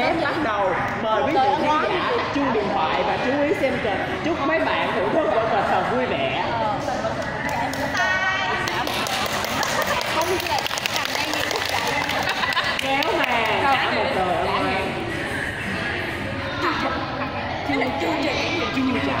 phép bắt đầu, mời quý vị khán giả chuông điện thoại và chú ý xem kịch. Chúc mấy bạn thưởng thức vở kịch thật vui vẻ. Kéo mà, cả một đời ông ơi chưa chưa chưa chưa chưa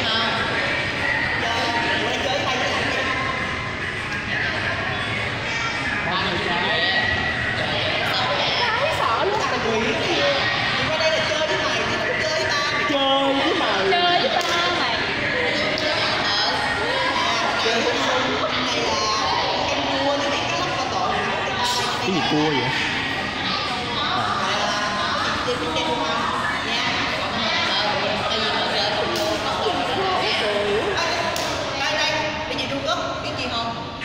cua vậy à.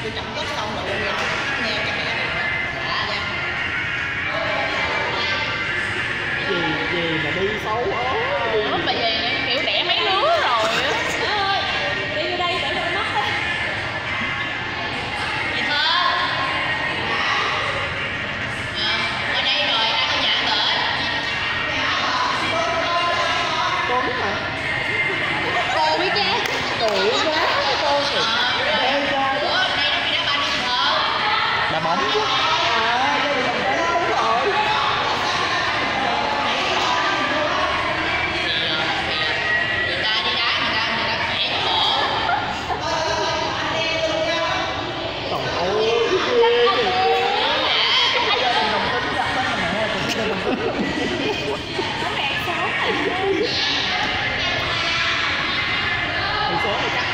Tôi chậm cốc xong rồi tôi nghe các cái gì gì mà đi xấu quá Oh, yeah.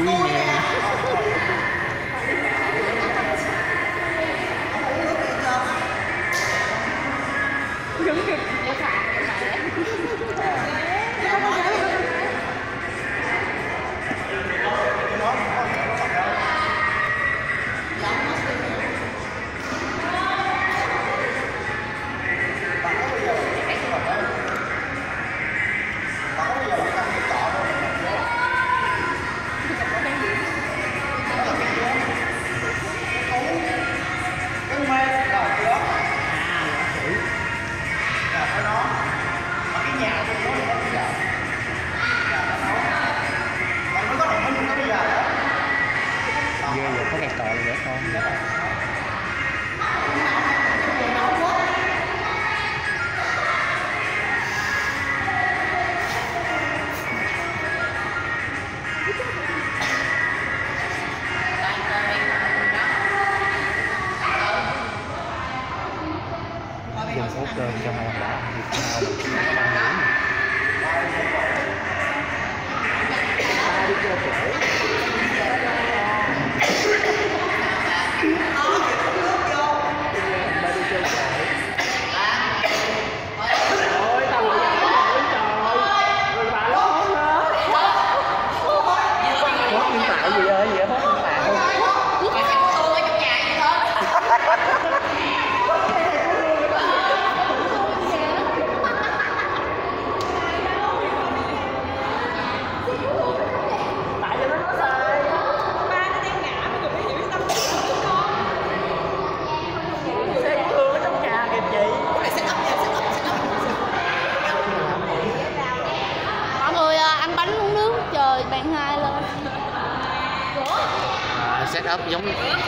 between me ghê vậy có kẹt cò là dễ con Dụng.